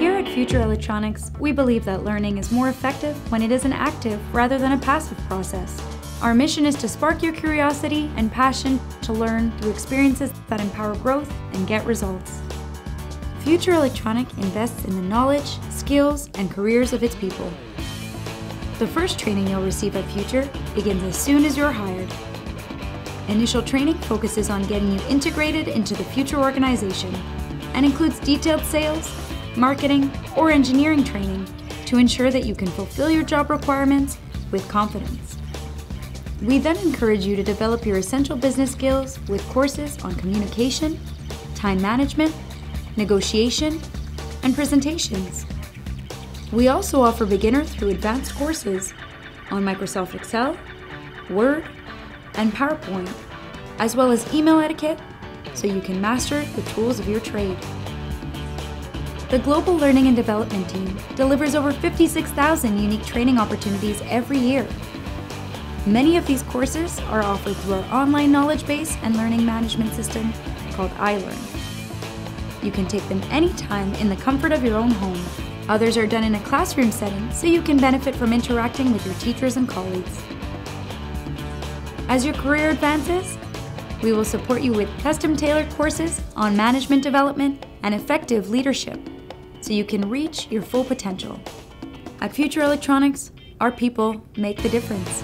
Here at Future Electronics, we believe that learning is more effective when it is an active rather than a passive process. Our mission is to spark your curiosity and passion to learn through experiences that empower growth and get results. Future Electronic invests in the knowledge, skills, and careers of its people. The first training you'll receive at Future begins as soon as you're hired. Initial training focuses on getting you integrated into the Future organization and includes detailed sales, marketing, or engineering training to ensure that you can fulfill your job requirements with confidence. We then encourage you to develop your essential business skills with courses on communication, time management, negotiation, and presentations. We also offer beginner through advanced courses on Microsoft Excel, Word, and PowerPoint, as well as email etiquette so you can master the tools of your trade. The Global Learning and Development Team delivers over 56,000 unique training opportunities every year Many of these courses are offered through our online knowledge base and learning management system called iLearn. You can take them anytime in the comfort of your own home. Others are done in a classroom setting so you can benefit from interacting with your teachers and colleagues. As your career advances, we will support you with custom tailored courses on management development and effective leadership so you can reach your full potential. At Future Electronics, our people make the difference.